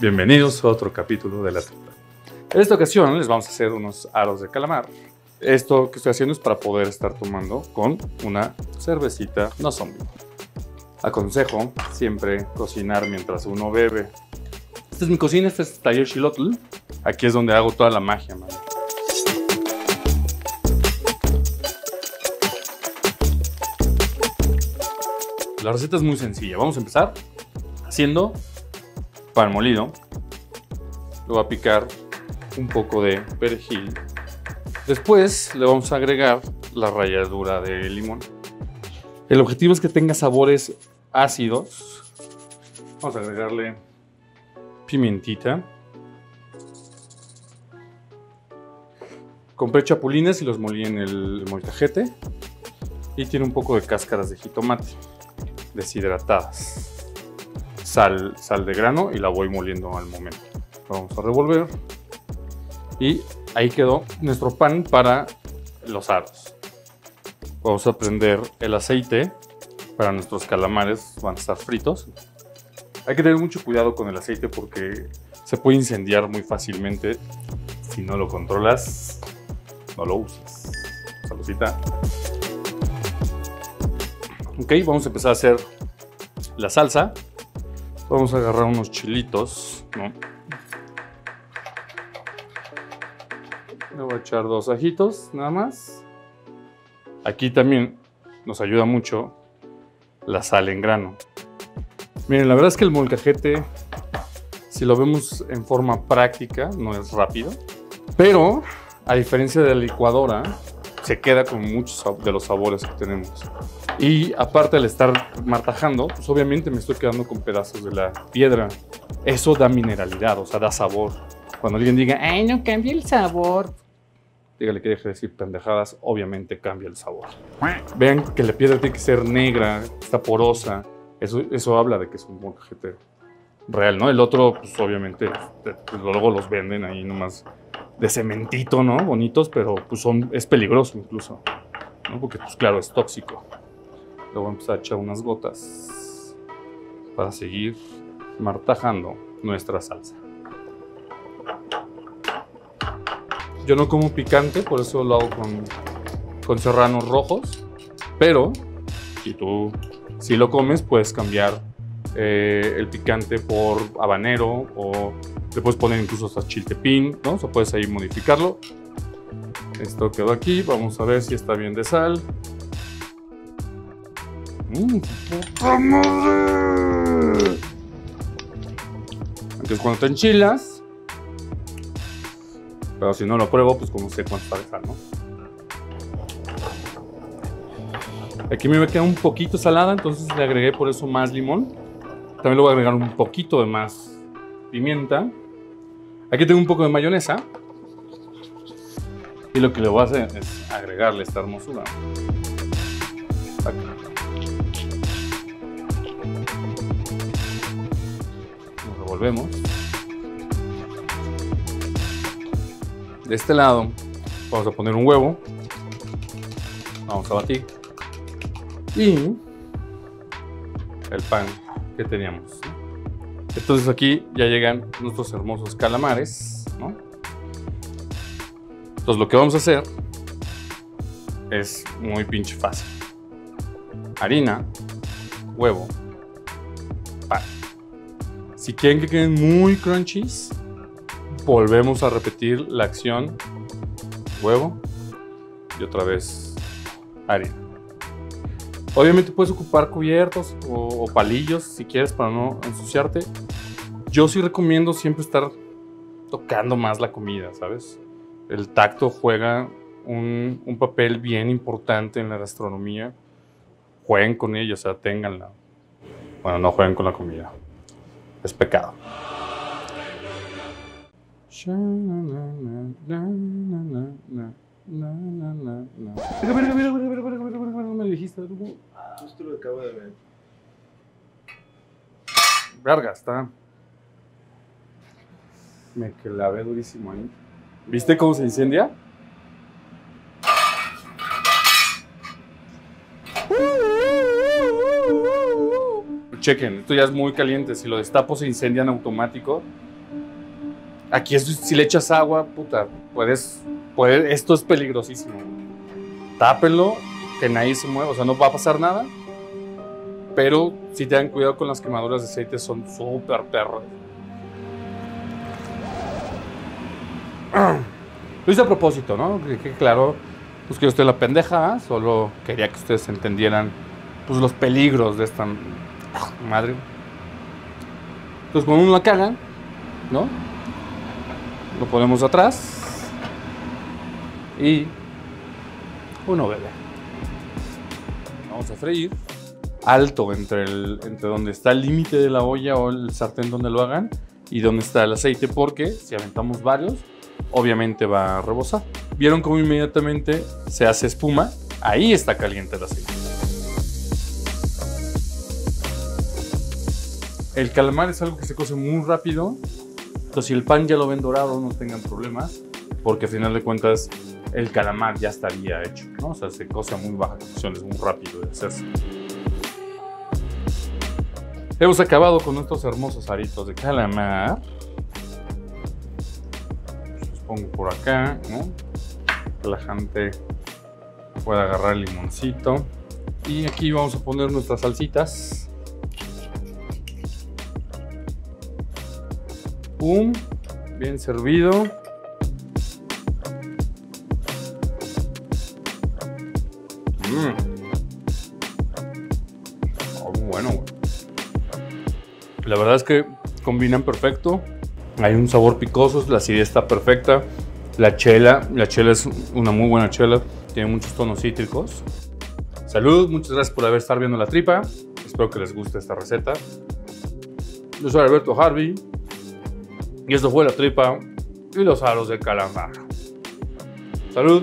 Bienvenidos a otro capítulo de la tripa. En esta ocasión les vamos a hacer unos aros de calamar. Esto que estoy haciendo es para poder estar tomando con una cervecita no zombie. Aconsejo siempre cocinar mientras uno bebe. Esta es mi cocina, este es Taller Xilotl. Aquí es donde hago toda la magia, man. La receta es muy sencilla. Vamos a empezar haciendo molido. Le voy a picar un poco de perejil. Después le vamos a agregar la ralladura de limón. El objetivo es que tenga sabores ácidos. Vamos a agregarle pimentita. Compré chapulines y los molí en el molcajete. Y tiene un poco de cáscaras de jitomate deshidratadas. Sal, sal de grano y la voy moliendo al momento. Vamos a revolver. Y ahí quedó nuestro pan para los aros. Vamos a prender el aceite para nuestros calamares, van a estar fritos. Hay que tener mucho cuidado con el aceite porque se puede incendiar muy fácilmente. Si no lo controlas, no lo uses. Saludcita. Ok, vamos a empezar a hacer la salsa. Vamos a agarrar unos chilitos, ¿no? Le voy a echar dos ajitos, nada más. Aquí también nos ayuda mucho la sal en grano. Miren, la verdad es que el molcajete, si lo vemos en forma práctica, no es rápido. Pero, a diferencia de la licuadora, se queda con muchos de los sabores que tenemos. Y aparte al estar martajando, pues obviamente me estoy quedando con pedazos de la piedra. Eso da mineralidad, o sea, da sabor. Cuando alguien diga, ay, no cambia el sabor. Dígale que deje de decir pendejadas, obviamente cambia el sabor. Vean que la piedra tiene que ser negra, está porosa. Eso, eso habla de que es un molcajete real, ¿no? El otro, pues obviamente, luego los venden ahí nomás de cementito, ¿no? Bonitos, pero pues son, es peligroso incluso, ¿no? Porque pues claro, es tóxico. Luego voy a empezar a echar unas gotas para seguir martajando nuestra salsa. Yo no como picante, por eso lo hago con, con serranos rojos, pero si tú si lo comes puedes cambiar eh, el picante por habanero o le puedes poner incluso hasta chiltepín, ¿no? O sea, puedes ahí modificarlo. Esto quedó aquí, vamos a ver si está bien de sal. ¡Puta madre! Aunque es cuando te enchilas. Pero si no lo pruebo, pues como sé cuánto está de sal, ¿no? Aquí me queda un poquito salada, entonces le agregué por eso más limón. También le voy a agregar un poquito de más pimienta. Aquí tengo un poco de mayonesa. Y lo que le voy a hacer es agregarle esta hermosura. Lo revolvemos. De este lado vamos a poner un huevo. Vamos a batir. Y el pan que teníamos. Entonces aquí ya llegan nuestros hermosos calamares, ¿no? Entonces lo que vamos a hacer es muy pinche fácil. Harina, huevo, pan. Si quieren que queden muy crunchies, volvemos a repetir la acción huevo y otra vez harina. Obviamente puedes ocupar cubiertos o, palillos si quieres para no ensuciarte. Yo sí recomiendo siempre estar tocando más la comida, ¿sabes? El tacto juega un papel bien importante en la gastronomía jueguen con ella, o sea, tenganla. Bueno, no jueguen con la comida. Es pecado. Mira, mira, me dijiste. Justo lo acabo de ver. Verga, está. Me clavé durísimo ahí. ¿Viste cómo se incendia? Chequen, esto ya es muy caliente. Si lo destapo se incendia en automático. Aquí si le echas agua, puta, puedes, puede, esto es peligrosísimo. Tápenlo, que nadie se mueva, o sea, no va a pasar nada. Pero si tengan cuidado con las quemaduras de aceite, son súper perros. Lo hice a propósito, ¿no? Que, que claro, pues que yo estoy la pendeja, ¿ah? solo quería que ustedes entendieran pues los peligros de esta madre. Entonces cuando uno la caga, ¿no? Lo ponemos atrás y uno bebe. Vamos a freír alto entre, el, entre donde está el límite de la olla o el sartén donde lo hagan y donde está el aceite porque si aventamos varios obviamente va a rebosar. ¿Vieron cómo inmediatamente se hace espuma? Ahí está caliente el aceite. El calamar es algo que se cose muy rápido. Entonces, si el pan ya lo ven dorado, no tengan problemas. Porque al final de cuentas, el calamar ya estaría hecho. ¿no? O sea, se cose a muy baja cocción, es muy rápido de hacerse. Hemos acabado con nuestros hermosos aritos de calamar. Los pongo por acá, ¿no? La gente pueda agarrar el limoncito. Y aquí vamos a poner nuestras salsitas. Pum, bien servido. Mm. Oh, bueno. La verdad es que combinan perfecto. Hay un sabor picoso, la acidez está perfecta. La chela, la chela es una muy buena chela. Tiene muchos tonos cítricos. Salud, muchas gracias por haber estado viendo la tripa. Espero que les guste esta receta. Yo soy Alberto Harvey. Y esto fue la tripa y los aros de calamar. Salud.